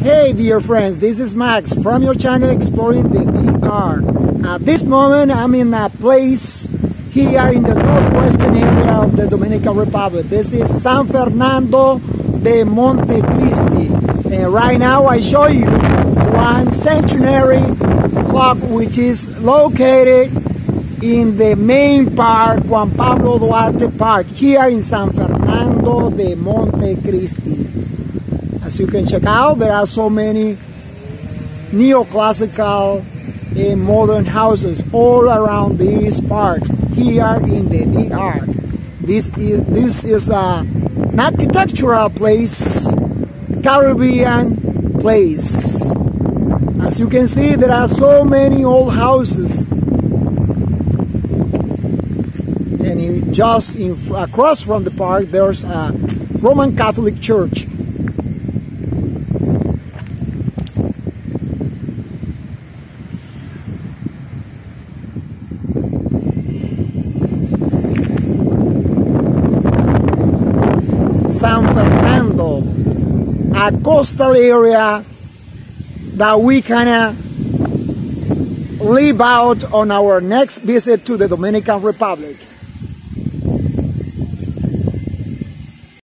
Hey dear friends, this is Max from your channel Exploring the DR. At this moment I'm in a place here in the northwestern area of the Dominican Republic. This is San Fernando de Montecristi. And right now I show you one centenary clock which is located in the main park, Juan Pablo Duarte Park, here in San Fernando de Montecristi. As you can check out, there are so many neoclassical and modern houses all around this park here in the DR. This is, this is a, an architectural place, Caribbean place. As you can see, there are so many old houses. And just in, across from the park, there's a Roman Catholic church. San A coastal area that we kind of live out on our next visit to the Dominican Republic.